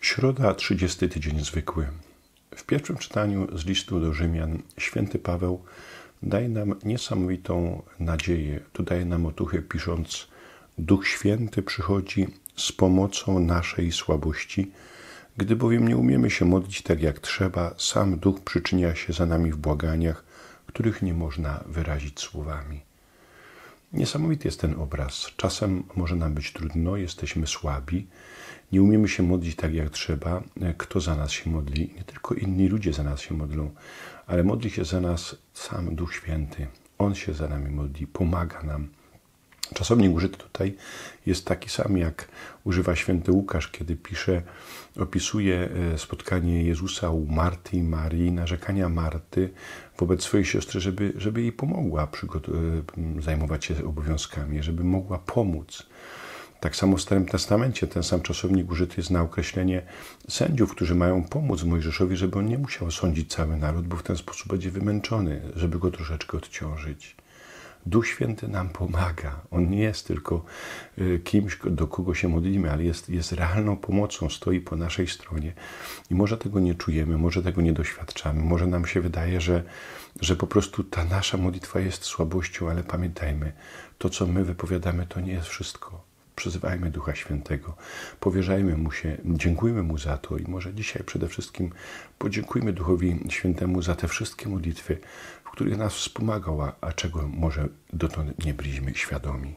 Środa, 30 tydzień zwykły. W pierwszym czytaniu z listu do Rzymian święty Paweł daje nam niesamowitą nadzieję. Tu daje nam otuchę pisząc Duch Święty przychodzi z pomocą naszej słabości. Gdy bowiem nie umiemy się modlić tak jak trzeba, sam Duch przyczynia się za nami w błaganiach, których nie można wyrazić słowami. Niesamowity jest ten obraz. Czasem może nam być trudno, jesteśmy słabi, nie umiemy się modlić tak jak trzeba. Kto za nas się modli? Nie tylko inni ludzie za nas się modlą, ale modli się za nas sam Duch Święty. On się za nami modli, pomaga nam. Czasownik użyty tutaj jest taki sam, jak używa święty Łukasz, kiedy pisze, opisuje e, spotkanie Jezusa u Marty i Marii, narzekania Marty wobec swojej siostry, żeby, żeby jej pomogła e, zajmować się obowiązkami, żeby mogła pomóc. Tak samo w Starym Testamencie ten sam czasownik użyty jest na określenie sędziów, którzy mają pomóc Mojżeszowi, żeby on nie musiał sądzić cały naród, bo w ten sposób będzie wymęczony, żeby go troszeczkę odciążyć. Duch Święty nam pomaga. On nie jest tylko y, kimś, do kogo się modlimy, ale jest, jest realną pomocą, stoi po naszej stronie. I może tego nie czujemy, może tego nie doświadczamy, może nam się wydaje, że, że po prostu ta nasza modlitwa jest słabością, ale pamiętajmy, to co my wypowiadamy, to nie jest wszystko. Przyzywajmy Ducha Świętego, powierzajmy Mu się, dziękujmy Mu za to i może dzisiaj przede wszystkim podziękujmy Duchowi Świętemu za te wszystkie modlitwy, w których nas wspomagał, a czego może dotąd nie byliśmy świadomi.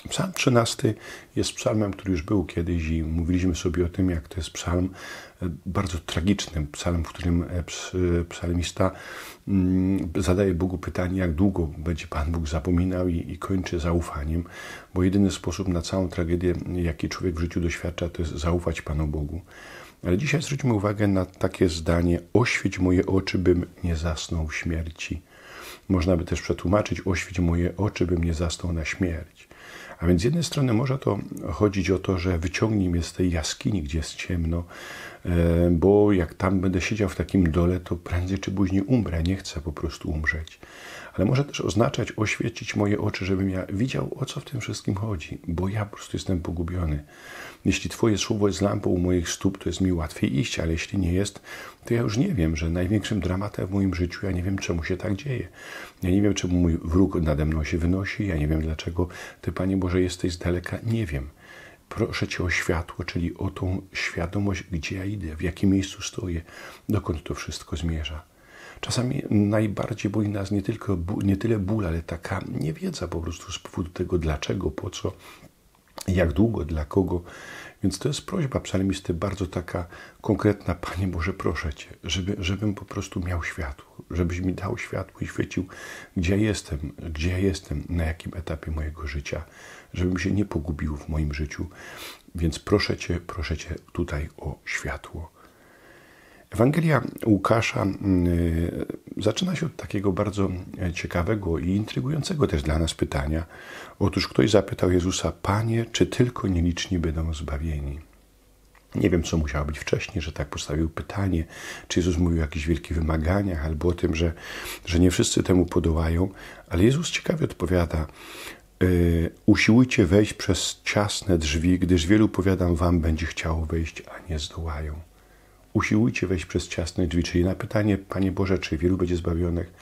Psalm 13 jest psalmem, który już był kiedyś i mówiliśmy sobie o tym, jak to jest psalm e, bardzo tragiczny, psalm, w którym e, psalmista mm, zadaje Bogu pytanie, jak długo będzie Pan Bóg zapominał i, i kończy zaufaniem, bo jedyny sposób na całą tragedię, jaki człowiek w życiu doświadcza, to jest zaufać Panu Bogu. Ale dzisiaj zwróćmy uwagę na takie zdanie: Oświeć moje oczy, bym nie zasnął śmierci. Można by też przetłumaczyć: Oświeć moje oczy, bym nie zasnął na śmierć. A więc z jednej strony może to chodzić o to, że wyciągnij mnie z tej jaskini, gdzie jest ciemno, e, bo jak tam będę siedział w takim dole, to prędzej czy później umrę. Nie chcę po prostu umrzeć. Ale może też oznaczać oświecić moje oczy, żebym ja widział, o co w tym wszystkim chodzi, bo ja po prostu jestem pogubiony. Jeśli Twoje słowo jest lampą u moich stóp, to jest mi łatwiej iść, ale jeśli nie jest, to ja już nie wiem, że największym dramatem w moim życiu, ja nie wiem, czemu się tak dzieje. Ja nie wiem, czemu mój wróg nade mną się wynosi, ja nie wiem, dlaczego Ty, Panie Boże, jesteś z daleka, nie wiem. Proszę Cię o światło, czyli o tą świadomość, gdzie ja idę, w jakim miejscu stoję, dokąd to wszystko zmierza. Czasami najbardziej boli nas nie, tylko, nie tyle ból, ale taka niewiedza po prostu z powodu tego, dlaczego, po co, jak długo, dla kogo. Więc to jest prośba psalmisty bardzo taka konkretna. Panie Boże, proszę Cię, żeby, żebym po prostu miał światło, żebyś mi dał światło i świecił, gdzie jestem, gdzie jestem, na jakim etapie mojego życia, żebym się nie pogubił w moim życiu. Więc proszę Cię, proszę Cię tutaj o światło. Ewangelia Łukasza mm, y, zaczyna się od takiego bardzo ciekawego i intrygującego też dla nas pytania. Otóż ktoś zapytał Jezusa: Panie, czy tylko nieliczni będą zbawieni? Nie wiem, co musiało być wcześniej, że tak postawił pytanie, czy Jezus mówił o jakichś wielkich wymaganiach, albo o tym, że, że nie wszyscy temu podołają, ale Jezus ciekawie odpowiada: yy, Usiłujcie wejść przez ciasne drzwi, gdyż wielu, powiadam wam, będzie chciało wejść, a nie zdołają usiłujcie wejść przez ciasne drzwi. Czyli na pytanie, Panie Boże, czy wielu będzie zbawionych,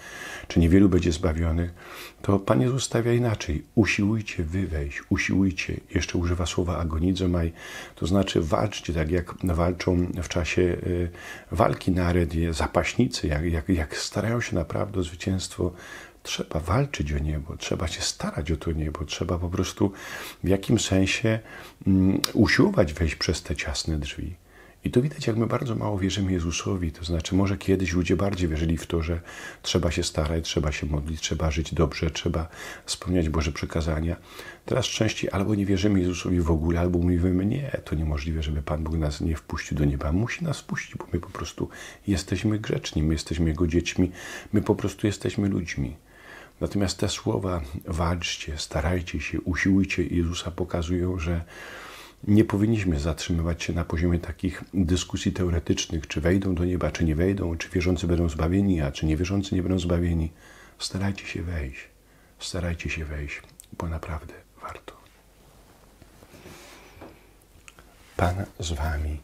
czy niewielu będzie zbawionych, to Pan Jezus stawia inaczej. Usiłujcie wy wejść, usiłujcie. Jeszcze używa słowa agonizomaj, to znaczy walczcie tak, jak walczą w czasie y, walki na arenie zapaśnicy, jak, jak, jak starają się naprawdę o zwycięstwo trzeba walczyć o niebo, trzeba się starać o to niebo, trzeba po prostu w jakimś sensie um, usiłować wejść przez te ciasne drzwi. I to widać, jak my bardzo mało wierzymy Jezusowi. To znaczy, może kiedyś ludzie bardziej wierzyli w to, że trzeba się starać, trzeba się modlić, trzeba żyć dobrze, trzeba spełniać Boże przykazania. Teraz częściej albo nie wierzymy Jezusowi w ogóle, albo mówimy, nie, to niemożliwe, żeby Pan Bóg nas nie wpuścił do nieba. Musi nas wpuścić, bo my po prostu jesteśmy grzeczni, my jesteśmy Jego dziećmi, my po prostu jesteśmy ludźmi. Natomiast te słowa, walczcie, starajcie się, usiłujcie Jezusa pokazują, że nie powinniśmy zatrzymywać się na poziomie takich dyskusji teoretycznych, czy wejdą do nieba, czy nie wejdą, czy wierzący będą zbawieni, a czy niewierzący nie będą zbawieni. Starajcie się wejść. Starajcie się wejść, bo naprawdę warto. Pan z wami.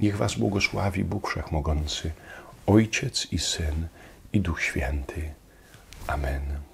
Niech was błogosławi Bóg Wszechmogący, Ojciec i Syn i Duch Święty. Amen.